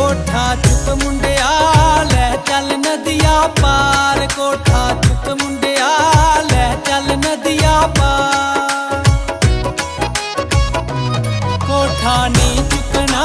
कोठा चुप मुंडिया ले चल नदिया पार। कोठा चुप मुंडिया ले चल नदिया पार। कोठा नी